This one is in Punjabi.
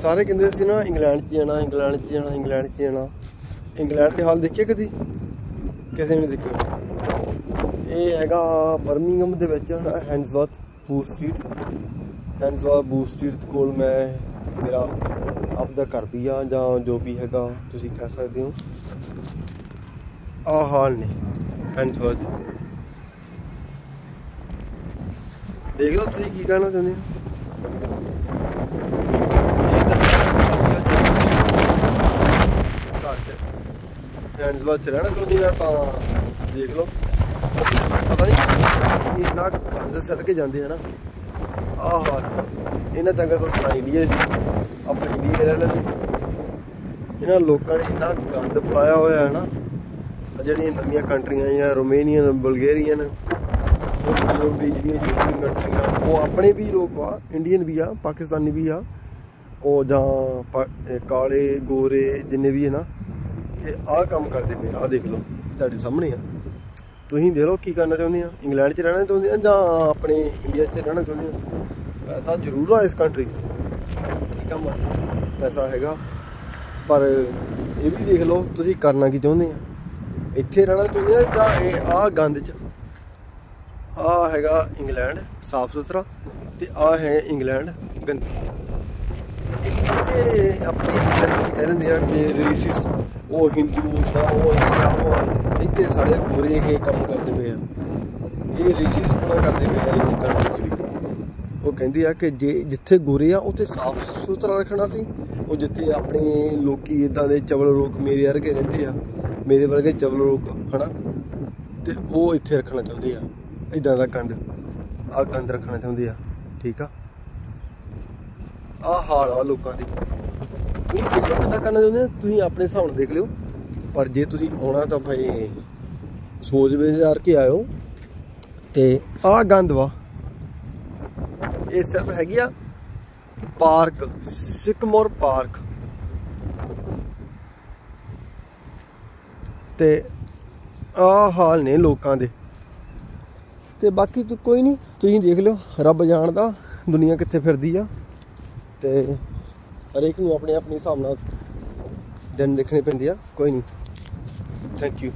ਸਾਰੇ ਕਹਿੰਦੇ ਸੀ ਨਾ, ਇੰਗਲੈਂਡ 'ਚ ਜਾਣਾ, ਇੰਗਲੈਂਡ 'ਚ ਜਾਣਾ, ਇੰਗਲੈਂਡ 'ਚ ਜਾਣਾ। ਇੰਗਲੈਂਡ ਦੇ ਹਾਲ ਦੇਖਿਆ ਕਦੀ? ਕਿਸੇ ਨੇ ਦੇਖਿਆ ਇਹ ਹੈਗਾ ਬਰਮਿੰਗਮ ਦੇ ਵਿੱਚ ਨਾ, ਹੈਂਡਸਵਰਥ ਬੂ ਸਟਰੀਟ। ਹੈਂਡਸਵਰਥ ਬੂ ਸਟਰੀਟ ਕੋਲ ਮੈਂ, ਮੇਰਾ ਆਪਦਾ ਘਰ ਵੀ ਆ, ਜਾਂ ਜੋ ਵੀ ਹੈਗਾ, ਤੁਸੀਂ ਕਹਿ ਸਕਦੇ ਹੋ। ਆ ਹਾਲ ਨੇ, ਹੈਂਡਸਵਰਥ ਦੇਖ ਲਓ ਤੁਸੀਂ ਕੀ ਕਹਿਣਾ ਚਾਹੁੰਦੇ ਹੋ। ਹੈਂਡਸਵਰ ਚ ਰਹਿਣਾ ਚਾਹੁੰਦੀ ਆ ਤਾਂ ਦੇਖ ਲਓ। ਪਤਾ ਨਹੀਂ ਇੰਨਾ ਗੰਦ ਸੱਟ ਕੇ ਜਾਂਦੇ ਆ ਨਾ। ਆਹ ਇਹਨਾਂ ਚੰਗਾ ਤਾਂ ਸੁਣਾ ਇੰਡੀਆ ਸੀ। ਆਪਾਂ ਇੰਡੀਆ ਰਹਿ ਲੈਂਦੇ ਇਹਨਾਂ ਲੋਕਾਂ ਨੇ ਇੰਨਾ ਗੰਦ ਫਲਾਇਆ ਹੋਇਆ ਹੈ ਨਾ। ਜਿਹੜੀਆਂ ਨਵੀਆਂ ਕੰਟਰੀਆਂ ਆ ਰੋਮੇਨੀਅਨ, ਬਲਗੇਰੀਅਨ ਉਹ ਵੀ ਜਿਹੜੀਆਂ ਯੂਰਪੀਅਨ ਕੰਟਰੀਆਂ, ਉਹ ਆਪਣੇ ਵੀ ਲੋਕ ਆ ਇੰਡੀਅਨ ਵੀ ਆ, ਪਾਕਿਸਤਾਨੀ ਵੀ ਆ। ਉਹ ਜਾਂ ਕਾਲੇ, ਗੋਰੇ, ਜਿੰਨੇ ਵੀ ਹੈ ਨਾ ਇਹ ਆਹ ਕੰਮ ਕਰਦੇ ਪਏ ਆਹ ਦੇਖ ਲਓ, ਤੁਹਾਡੇ ਸਾਹਮਣੇ ਆ। ਤੁਸੀਂ ਦੇਖ ਲਓ ਕੀ ਕਰਨਾ ਚਾਹੁੰਦੇ ਆ, ਇੰਗਲੈਂਡ 'ਚ ਰਹਿਣਾ ਚਾਹੁੰਦੇ ਆ ਜਾਂ ਆਪਣੇ ਇੰਡੀਆ 'ਚ ਰਹਿਣਾ ਚਾਹੁੰਦੇ ਆ? ਪੈਸਾ ਜ਼ਰੂਰ ਆ ਇਸ ਕੰਟਰੀ 'ਚ। ਠੀਕ ਆ ਮਰ ਪੈਸਾ ਹੈਗਾ। ਪਰ ਇਹ ਵੀ ਦੇਖ ਲਓ, ਤੁਸੀਂ ਕਰਨਾ ਕੀ ਚਾਹੁੰਦੇ ਆ? ਇੱਥੇ ਰਹਿਣਾ ਚਾਹੁੰਦੇ ਆ ਜਾਂ ਇਹ ਆਹ ਗੰਦ 'ਚ? ਆਹ ਹੈਗਾ ਇੰਗਲੈਂਡ ਸਾਫ਼ ਸੁਥਰਾ ਤੇ ਆਹ ਹੈ ਇੰਗਲੈਂਡ, ਗੰਦੀ। ਇੱਥੇ ਆਪਣੇ ਇੰਡੀਆ ਵਿੱਚ ਕਹਿ ਦਿੰਦੇ ਆ ਕਿ ਰੇਸਿਸ ਉਹ ਹਿੰਦੂ ਦਾ ਉਹ ਇਹ ਆ ਉਹ ਆ। ਇੱਥੇ ਸਾਡੇ ਗੋਰੇ ਇਹ ਕੰਮ ਕਰਦੇ ਪਏ ਆ। ਇਹ ਰੇਸਿਸ ਪਣਾ ਕਰਦੇ ਪਏ ਆ ਇਸ ਕੰਟਰੀ 'ਚ ਵੀ। ਉਹ ਕਹਿੰਦੇ ਆ ਕਿ ਜੇ ਜਿੱਥੇ ਗੋਰੇ ਆ, ਉੱਥੇ ਸਾਫ਼ ਸੁਥਰਾ ਰੱਖਣਾ ਸੀ। ਉਹ ਜਿੱਥੇ ਆਪਣੇ ਲੋਕੀ ਇਦਾਂ ਦੇ ਚਵਲ ਰੋਕ ਮੇਰੇ ਵਰਗੇ ਰਹਿੰਦੇ ਆ। ਮੇਰੇ ਵਰਗੇ ਚਵਲ ਲੋਕ ਹਨਾ? ਤੇ ਉਹ ਇੱਥੇ ਰੱਖਣਾ ਚਾਹੁੰਦੇ ਆ। ਇਦਾਂ ਦਾ ਕੰਦ ਆ ਕੰਦ ਰੱਖਣਾ ਚਾਹੁੰਦੇ ਆ। ਠੀਕ ਆ? ਆ ਹਾਲ ਆ ਲੋਕਾਂ ਦੀ। ਤੁਸੀਂ ਦੇਖ ਕਿੱਦਾਂ ਕਰਨਾ ਚਾਹੁੰਦੇ ਆ ਤੁਸੀਂ ਆਪਣੇ ਹਿਸਾਬ ਨਾਲ ਦੇਖ ਲਿਓ। ਪਰ ਜੇ ਤੁਸੀਂ ਆਉਣਾ ਤਾਂ ਭਾਈ ਸੋਚ ਵਿਚਾਰ ਕੇ ਆਇਓ। ਤੇ ਆ ਗੰਦ ਵਾ। ਇਹ ਸਿਰਫ ਹੈਗੀ ਆ ਪਾਰਕ, ਸਿਕਮੋਰ ਪਾਰਕ। ਤੇ ਆ ਹਾਲ ਨੇ ਲੋਕਾਂ ਦੇ। ਤੇ ਬਾਕੀ ਕੋਈ ਨਹੀਂ, ਤੁਸੀਂ ਦੇਖ ਲਿਓ, ਰੱਬ ਜਾਣਦਾ ਦੁਨੀਆ ਕਿੱਥੇ ਫਿਰਦੀ ਆ। ਤੇ ਹਰੇਕ ਨੂੰ ਆਪਣੇ ਆਪਣੇ ਹਿਸਾਬ ਨਾਲ ਦਿਨ ਦੇਖਣੇ ਪੈਂਦੇ ਆ। ਕੋਈ ਨਹੀਂ। Thank you